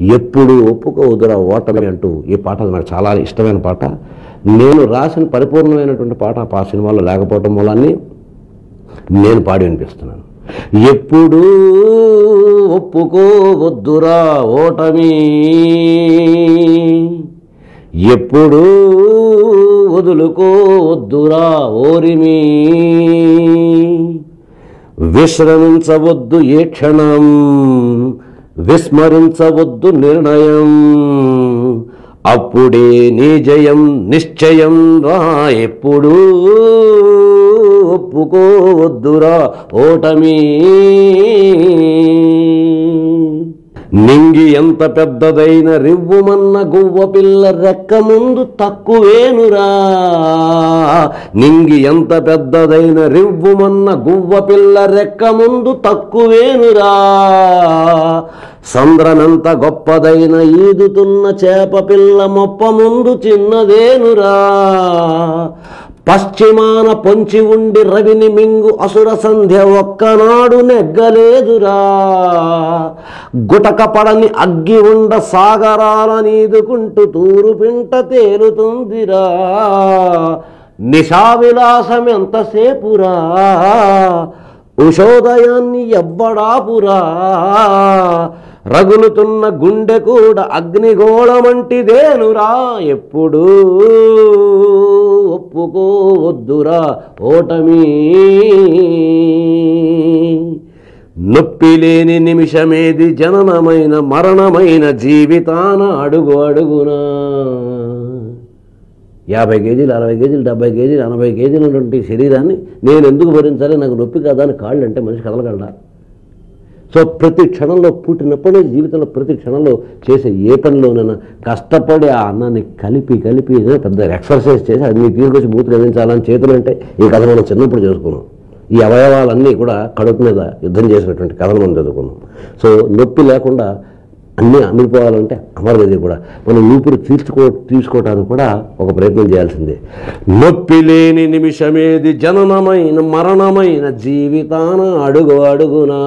ఎప్పుడు ఒప్పుకోవద్దురా ఓటమి అంటూ ఈ పాట నాకు చాలా ఇష్టమైన పాట. నేను రాసిన పరిపూర్ణమైనటువంటి పాట ఆ సినిమాలో లేకపోవటం మూలాన్ని నేను పాడి వినిపిస్తున్నాను. ఎప్పుడు ఒప్పుకోవద్దురా ఓటమి. ఎప్పుడు వదులుకోవద్దురా ఓరిమి. విశ్రమించవద్దు ఏ క్షణం. విస్మరించవద్దు నిర్ణయం. అప్పుడే నీ జయం నిశ్చయం రా ఎప్పుడూ ఒప్పుకోవద్దురా ఓటమి. నింగి ఎంత పెద్దదైన రివ్వుమన్న గువ్వ పిల్ల రెక్క ముందు తక్కువేనురా. నింగి ఎంత పెద్దదైన రివ్వుమన్న గువ్వ పిల్ల రెక్క ముందు తక్కువేనురా. చంద్రనంత గొప్పదైన ఈదుతున్న చేప పిల్ల మొప్ప ముందు చిన్నదేనురా. పశ్చిమాన పొంచి ఉండి రవిని మింగు అసుర సంధ్య ఒక్కనాడు నెగ్గలేదురా. గుటక పడని అగ్గి ఉండ సాగరాల నీదుకుంటూ తూరు పింట తేలుతుందిరా. నిశావిలాసం ఎంతసేపురా. ఉషోదయాన్ని ఎవ్వడాపురా. రగులుతున్న గుండె కూడా అగ్నిగోళమంటిదేనురా ఎప్పుడూ. ఒప్పుకోవద్దురా ఓటమి. నొప్పి లేని నిమిషమేది జననమైన మరణమైన జీవితాన అడుగు అడుగునా. యాభై కేజీలు అరవై కేజీలు డెబ్బై కేజీలు ఎనభై కేజీలు ఉన్నటువంటి శరీరాన్ని నేను ఎందుకు భరించాలి? నాకు నొప్పి కాదా అని కాళ్ళు అంటే మనిషి కదలగలడా? సో ప్రతి క్షణంలో పుట్టినప్పుడే జీవితంలో ప్రతి క్షణంలో చేసే ఏ పనిలోనైనా కష్టపడి ఆ అన్నాన్ని కలిపి కలిపి పెద్ద ఎక్సర్సైజ్ చేసి అది మీ తీసుకొచ్చి మూతి కదిలించాలని చేతులు అంటే ఈ కథ మనం చిన్నప్పుడు చేసుకున్నాం ఈ అవయవాలన్నీ కూడా కడుపు మీద యుద్ధం చేసినటువంటి కథలు మనం చదువుకున్నాం. సో నొప్పి లేకుండా అన్నీ అమిరిపోవాలంటే అమరగది కూడా. మనం ఊపిరి తీర్చుకో తీసుకోవటానికి కూడా ఒక ప్రయత్నం చేయాల్సిందే. నొప్పి లేని నిమిషమేది జననమైన మరణమైన జీవితాన అడుగు అడుగునా.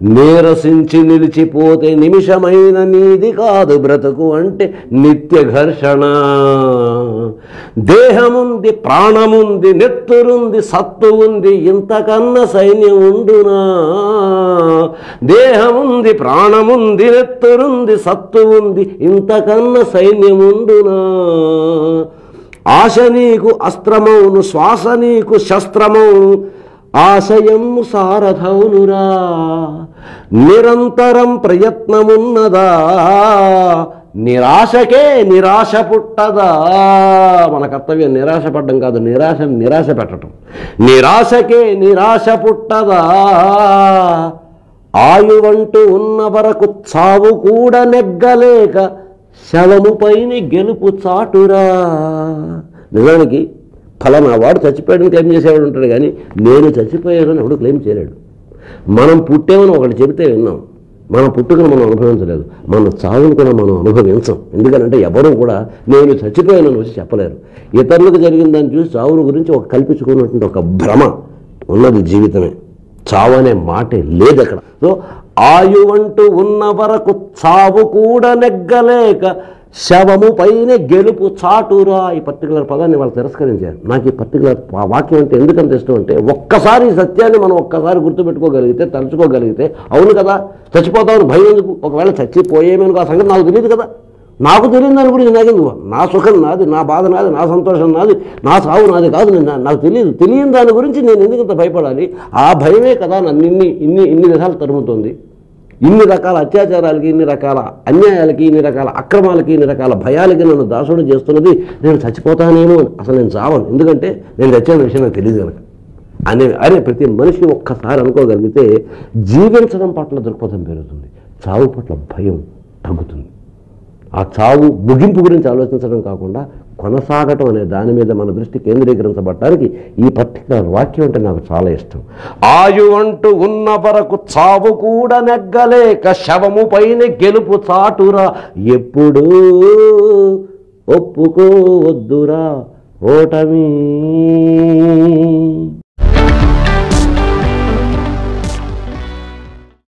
నీరసించి నిలిచిపోతే నిమిషమైన నీది కాదు బ్రతుకు అంటే నిత్య ఘర్షణ. దేహముంది ప్రాణముంది నెత్తురుంది సత్తు ఉంది ఇంతకన్నా సైన్యం ఉండునా దేహముంది ప్రాణముంది నెత్తురుంది సత్తు ఉంది ఇంతకన్నా సైన్యం ఉండునా ఆశ నీకు అస్త్రమౌను శ్వాస నీకు శస్త్రమౌను ఆశయము సారథౌనురా నిరంతరం ప్రయత్నమున్నదా నిరాశకే నిరాశ పుట్టదా. మన కర్తవ్యం నిరాశ పడ్డం కాదు నిరాశ నిరాశ పెట్టడం నిరాశకే నిరాశ పుట్టదా. ఆయువంటూ ఉన్న వరకు చావు కూడా నెగ్గలేక శవముపైని గెలుపు చాటురా. నిజానికి ఫలానా వాడు చచ్చిపోయాడని క్లెయిమ్ చేసేవాడు ఉంటాడు కానీ నేను చచ్చిపోయానని ఎవడు క్లెయిమ్ చేయలేడు. మనం పుట్టామని ఒకటి చెబితే విన్నాం. మన పుట్టుకను మనం అనుభవించలేదు. మన చావును కూడా మనం అనుభవించం. ఎందుకంటే ఎవరు కూడా నేను చచ్చిపోయానని వచ్చి చెప్పలేరు. ఇతరులకు జరిగిన దాన్ని చూసి చావును గురించి ఒక కల్పించుకున్నటువంటి ఒక భ్రమ ఉన్నది జీవితమే. చావు అనే మాటే లేదు అక్కడ. సో ఆయువంటూ ఉన్న వరకు చావు కూడా నెగ్గలేక శవము పైన గెలుపు చాటురా ఈ పర్టికులర్ పదాన్ని వాళ్ళు తిరస్కరించారు. నాకు ఈ పర్టికులర్ వాక్యం అంటే ఎందుకంత ఇష్టం అంటే ఒక్కసారి ఈ సత్యాన్ని మనం ఒక్కసారి గుర్తుపెట్టుకోగలిగితే తలుచుకోగలిగితే అవును కదా? చచ్చిపోతామని భయం ఎందుకు? ఒకవేళ చచ్చిపోయేమనుకో ఆ సంగతి నాకు తెలియదు కదా? నాకు తెలియని దాని గురించి నాకెందుకు నా సుఖం నాది నా బాధ నాది నా సంతోషం నాది నా సావు నాది కాదు నేను నాకు తెలియదు తెలియని దాని గురించి నేను ఎందుకు ఇంత భయపడాలి? ఆ భయమే కదా నన్ను ఇన్ని ఇన్ని ఇన్ని విధాలు తరుముతుంది. ఇన్ని రకాల అత్యాచారాలకి ఇన్ని రకాల అన్యాయాలకి ఇన్ని రకాల అక్రమాలకి ఇన్ని రకాల భయాలకి నన్ను దాసుడు చేస్తున్నది నేను చచ్చిపోతానేమో అని. అసలు నేను చావను. ఎందుకంటే నేను చచ్చిన విషయం నాకు తెలియదు కనుక. అనే అరే ప్రతి మనిషి ఒక్కసారి అనుకోగలిగితే జీవించడం పట్ల దృక్పథం పెరుగుతుంది. చావు పట్ల భయం తగ్గుతుంది. ఆ చావు ముగింపు గురించి ఆలోచించడం కాకుండా కొనసాగటం అనే దాని మీద మన దృష్టి కేంద్రీకరించబడటానికి ఈ పర్టికులర్ వాక్యం అంటే నాకు చాలా ఇష్టం. ఆయు అంటూ ఉన్న వరకు చావు కూడా నెగ్గలేక శవము పైన గెలుపు చాటురా. ఎప్పుడు ఒప్పుకోవద్దురా ఓటమి.